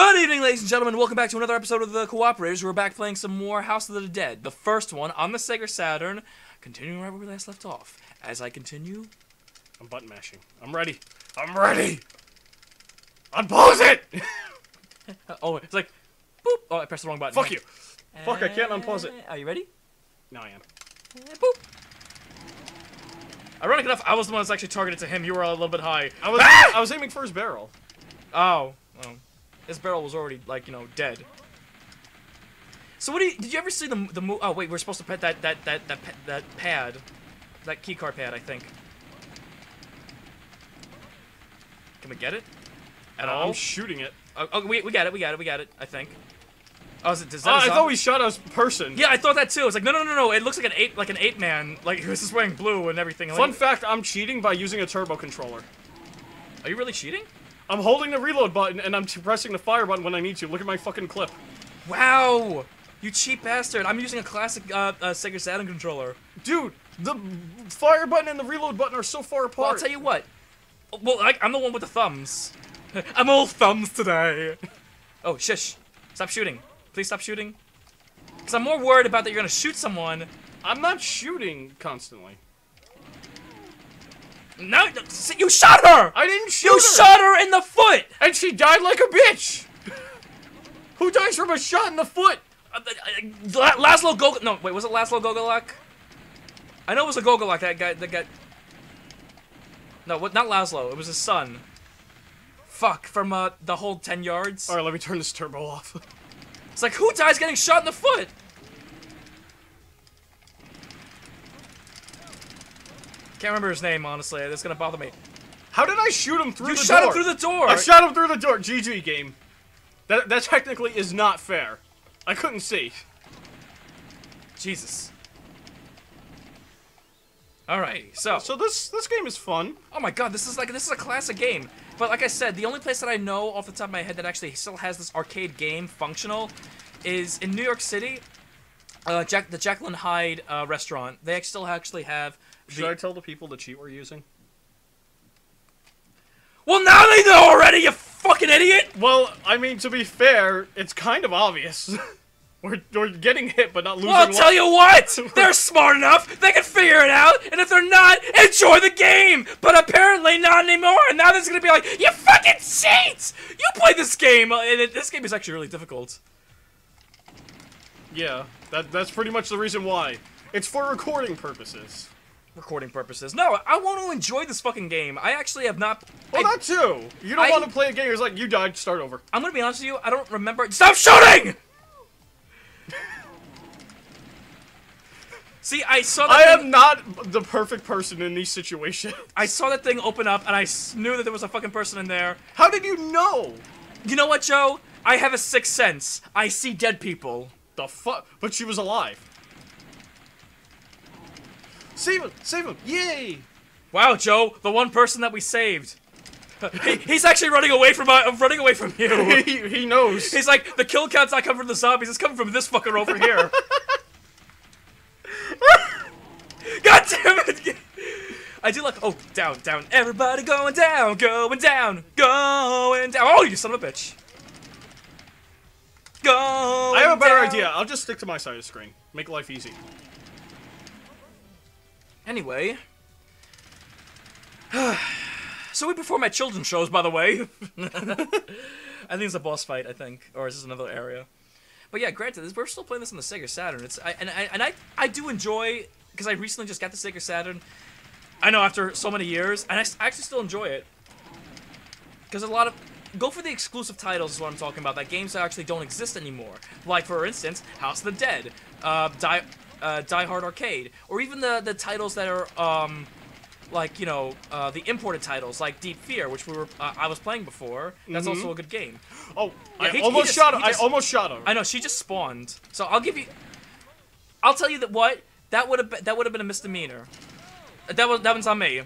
Good evening, ladies and gentlemen. Welcome back to another episode of the Cooperators. We're back playing some more House of the Dead. The first one on the Sega Saturn. Continuing right where we last left off. As I continue, I'm button mashing. I'm ready. I'm ready. Unpause it. oh, it's like, boop. Oh, I pressed the wrong button. Fuck you. Fuck, I can't unpause it. Are you ready? No, I am. Uh, boop. Ironic enough, I was the one that's actually targeted to him. You were a little bit high. I was Ah! I was aiming for his barrel. Oh, well, this barrel was already like you know dead. So what do you, did you ever see the the mo- Oh wait, we're supposed to pet that that that that that pad, that keycard pad, I think. Can we get it? At all? I'm shooting it. oh, oh, we we got it, we got it, we got it. I think. Oh, is it? Is that Oh, a I thought we shot a person. Yeah, I thought that too. It's like no, no, no, no. It looks like an ape, like an ape man. Like he was just wearing blue and everything. Like, Fun fact: I'm cheating by using a turbo controller. Are you really cheating? I'm holding the reload button and I'm pressing the fire button when I need to. Look at my fucking clip. Wow, you cheap bastard! I'm using a classic uh, uh, Sega Saturn controller. Dude, the fire button and the reload button are so far Well, apart. I'll tell you what. Well, like, I'm the one with the thumbs. I'm all thumbs today. Oh, shush. Stop shooting. Please stop shooting. Because I'm more worried about that you're going to shoot someone. I'm not shooting constantly. No, you shot her! I didn't shoot You her. shot her in the foot! and she died like a bitch. Who dies from a shot in the foot? Uh, uh, uh, Laszlo Gogol... No, wait, was it Laszlo Gogolak? I know it was a Gogolak, that guy, that guy... No, what? not Laszlo. It was his son. Fuck, from uh, the whole 10 yards. All right, let me turn this turbo off. It's like, who dies getting shot in the foot? Can't remember his name, honestly. That's gonna bother me. How did I shoot him through You the shot door? him through the door! I shot him through the door. GG game. That that technically is not fair. I couldn't see. Jesus. Alright, so. So this this game is fun. Oh my god, this is like, this is a classic game. But like I said, the only place that I know off the top of my head that actually still has this arcade game functional is in New York City. Uh, Jack, the Jacqueline Hyde uh, restaurant. They still actually have. Should the- I tell the people the cheat we're using? Well, now they know already, you fucking idiot! Well, I mean to be fair, it's kind of obvious. we're we're getting hit but not losing. Well, I'll tell you what! They're smart enough, they can figure it out, and if they're not, enjoy the game! But apparently not anymore, and now there's gonna be like, you fucking cheats! You play this game, uh, and it, this game is actually really difficult. Yeah, that that's pretty much the reason why. It's for recording purposes. Recording purposes. No, I want to enjoy this fucking game. I actually have not. Well, I, that too. You don't I- want to play a game. It's like you died. Start over. I'm gonna be honest with you, I don't remember. Stop shooting! See, I saw that I thing, am not the perfect person in these situations. I saw that thing open up, and I knew that there was a fucking person in there. How did you know? You know what, Joe? I have a sixth sense. I see dead people. The fuck? But she was alive. Save him! Save him! Yay! Wow, Joe, the one person that we saved. he, he's actually running away from uh, running away from you. he, he knows. He's like, the kill count's not coming from the zombies, it's coming from this fucker over here. God damn it! I do like, oh, down, down, everybody going down, going down, going down. Oh, you son of a bitch. Going I have a better down. idea. I'll just stick to my side of the screen. Make life easy. Anyway. so we perform at children's shows, by the way. I think it's a boss fight, I think. Or is this another area? But yeah, granted, we're still playing this on the Sega Saturn. It's I, and I and I I do enjoy because I recently just got the Sega Saturn. I know after so many years, and I actually still enjoy it. Because a lot of go for the exclusive titles is what I'm talking about. That games that actually don't exist anymore. Like for instance, House of the Dead, uh, Die, uh, Die Hard Arcade, or even the the titles that are um, like you know uh, the imported titles like Deep Fear, which we were uh, I was playing before. That's also a good game. Oh, Yeah, I he- he almost just- shot he him. just- I almost shot her. I know she just spawned, so I'll give you. I'll tell you that what that would have been, that would have been a misdemeanor. That was that one's on me,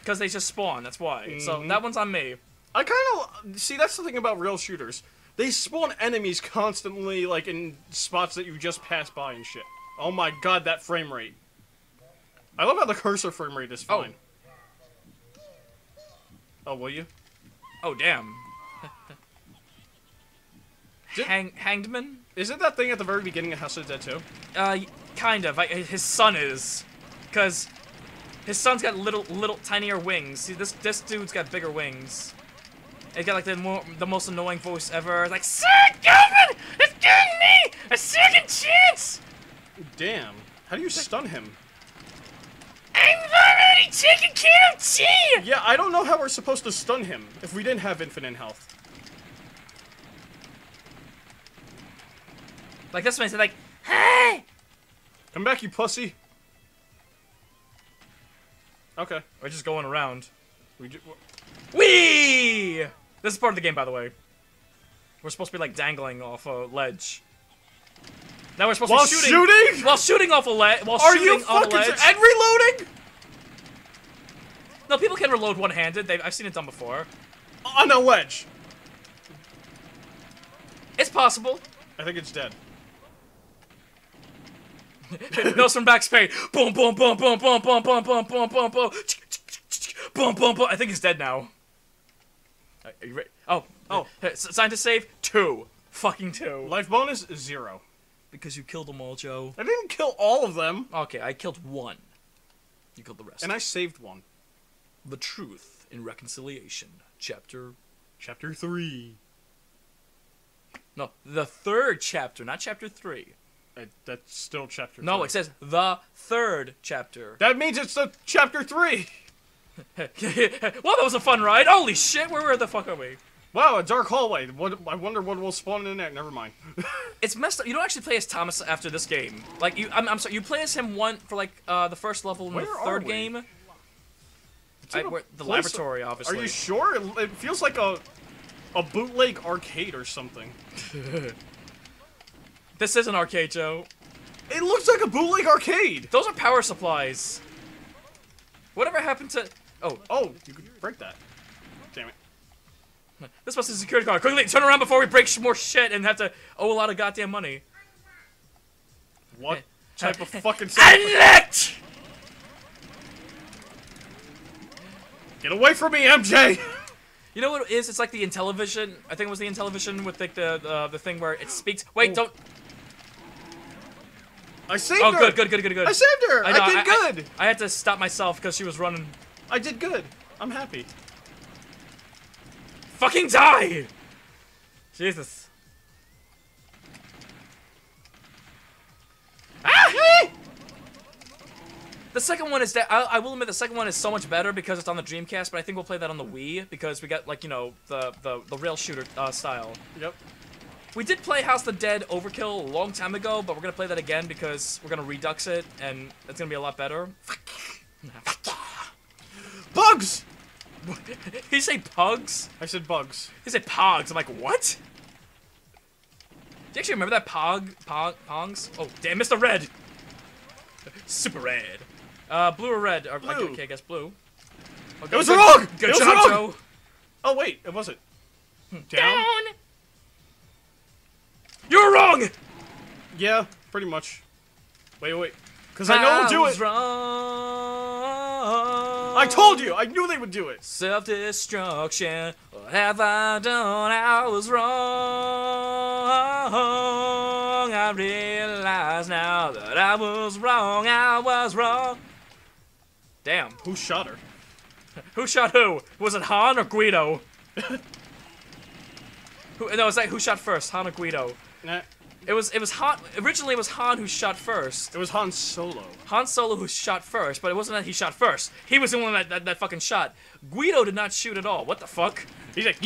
because they just spawn. That's why. So that one's on me. I kind of see. That's the thing about real shooters. They spawn enemies constantly, like in spots that you just pass by and shit. Oh my god, that frame rate. I love how the cursor frame rate is Oh. fine. Oh, will you? Oh damn. Did- Hang Hangedman. Is it that thing at the very beginning of House of the Dead 2? Uh, kind of. I, his son is, because his son's got little, little, tinier wings. See, this this dude's got bigger wings. He's got like the more, the most annoying voice ever. Like, Sir Calvin, it's giving me a second chance. Damn. How do you stun him? I'm already taking care of tea. Yeah, I don't know how we're supposed to stun him if we didn't have infinite health. Like this one, said like, hey. Come back, you pussy. Okay. We're just going around. We ju- Whee! This is part of the game, by the way. We're supposed to be like dangling off a ledge. Now we're supposed While to be shooting, shooting? while shooting off a ledge. While Are shooting you off a ledge. and reloading? No, people can reload one-handed. I've seen it done before. On a ledge. It's possible. I think it's dead. Nose from backspace. Boom, boom, boom, boom, boom, boom, boom, boom, boom, boom, boom. Boom, boom, boom. I think he's dead now. Uh, Are you ready? Oh, oh. Sign to save two. Fucking two. Life bonus zero. Because you killed them all, Joe. I didn't kill all of them, Okay, I killed one. You killed the rest. and I saved one. The Truth in Reconciliation, chapter. Chapter three. No, the third chapter, not chapter three. Uh, that's still chapter. No, three. it says the third chapter. That means it's the chapter three. well, that was a fun ride. Holy shit, where, where the fuck are we? Wow, a dark hallway. What? I wonder what will spawn in there. Never mind. It's messed up. You don't actually play as Thomas after this game. Like you, I'm, I'm sorry. You play as him one for like uh, the first level in Where the third game. I, the laboratory, Are obviously. you sure? It, it feels like a a bootleg arcade or something. This is an arcade, Joe. It looks like a bootleg arcade. Those are power supplies. Whatever happened to? Oh, Oh, you could break that. Damn it. This must be a security card. Quickly, turn around before we break more shit and have to owe a lot of goddamn money. What type of fucking? Elect! Get away from me, MJ! You know what it is? It's like the Intellivision. I think it was the Intellivision with like the the, uh, the thing where it speaks. Wait, Oh. don't. I saved Oh, her. good, good, good, good, good. I saved her. I, know, did good. I, had to stop myself because she was running. I did good. I'm happy. Fucking die! Jesus. Ah! The second one is that I, I will admit the second one is so much better because it's on the Dreamcast, but I think we'll play that on the Wii because we got like you know the the, the rail shooter uh, style. Yep. We did play House of the Dead Overkill a long time ago, but we're gonna play that again because we're gonna redux it and it's gonna be a lot better. Bugs. Did you say pugs? I said bugs. He said pogs. I'm like, what? Do you actually remember that pog, pog, pongs? Oh, damn, Mr. Red. Super red. Uh, blue or red? Or, Blue. Okay, I guess blue. Okay, It was good- wrong! Good It was job, wrong! Joe. Oh wait, it wasn't. Down. Down. You're wrong. Yeah, pretty much. Wait, wait. Because I know it'll do was it. wrong. I told you. I knew they would do it. Self-destruction. What have I done? I was wrong. I realize now that I was wrong. I was wrong. Damn. Who shot her? Who shot who? Was it Han or Greedo? who, no, it's like who shot first, Han or Greedo? Nah, It was it was Han. Originally, it was Han who shot first. it was Han Solo. Han Solo who shot first, but it wasn't that he shot first. He was the one that, that, that fucking shot. Greedo did not shoot at all. What the fuck? He's like,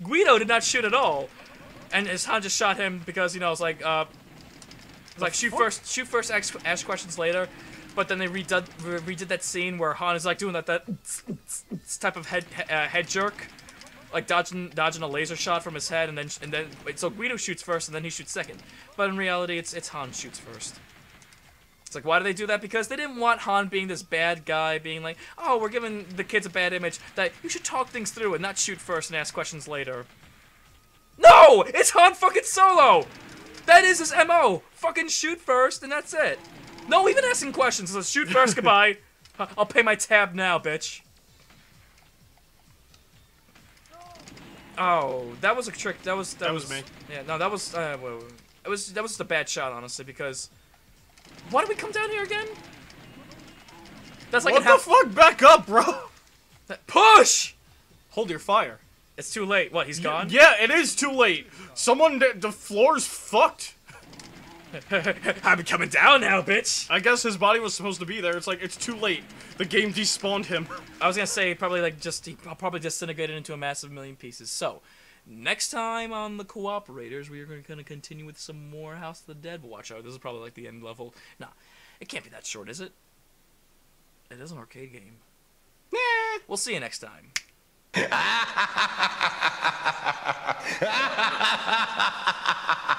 Greedo did not shoot at all, and his Han just shot him because you know it's like uh, it's like shoot fuck? first, shoot first, ask, ask questions later. But then they redid redid that scene where Han is like doing that that type of head uh, head jerk, like dodging dodging a laser shot from his head, and then and then wait, so Greedo shoots first and then he shoots second. But in reality, it's it's Han shoots first. It's like, why do they do that? Because they didn't want Han being this bad guy, being like, oh, we're giving the kids a bad image, that you should talk things through and not shoot first and ask questions later. No! It's Han fucking Solo! That is his MO! Fucking shoot first and that's it. No, even asking questions. So shoot first, goodbye. I'll pay my tab now, bitch. Oh, that was a trick. That was that, That was me. Yeah, no, that was uh, well, it was that was just a bad shot, honestly, because why did we come down here again? That's like what the fuck? Back up, bro. Push! Hold your fire. It's too late. What? He's gone. Yeah, it is too late. Someone, the floor's fucked. I'm coming down now, bitch. I guess his body was supposed to be there. It's like it's too late. The game despawned him. I was gonna say probably like just he I'll probably disintegrated into a massive million pieces. So next time on the cooperators, we are going to continue with some more House of the Dead. But watch out, this is probably like the end level. Nah, it can't be that short, is it? It is an arcade game. Nah. We'll see you next time.